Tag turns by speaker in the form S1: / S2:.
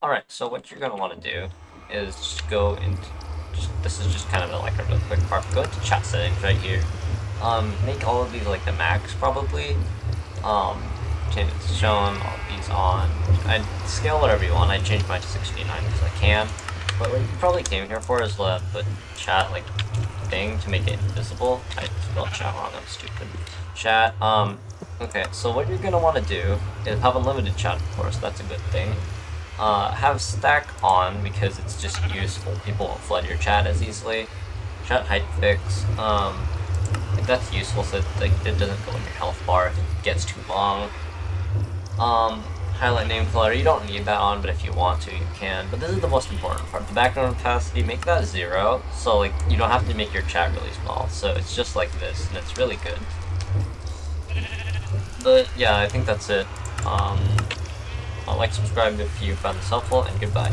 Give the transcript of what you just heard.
S1: Alright, so what you're gonna want to do is just go into, just, this is just kind of like a really quick part, go into chat settings right here. Um, make all of these like the max probably. Um, change it to shown, all these on. I scale whatever you want, I change mine to 69 because I can. But what you probably came here for is the, the chat like thing to make it invisible. I spelled chat wrong, I'm stupid. Chat, um, okay, so what you're gonna want to do is have unlimited chat, of course, that's a good thing. Uh, have stack on because it's just useful. People won't flood your chat as easily. Chat height fix. Um, like that's useful so like it doesn't go in your health bar if it gets too long. Um, highlight name color, You don't need that on, but if you want to, you can. But this is the most important part. The background opacity, make that zero. So like you don't have to make your chat really small. So it's just like this, and it's really good. But yeah, I think that's it. Um, like, subscribe if you found this helpful, and goodbye.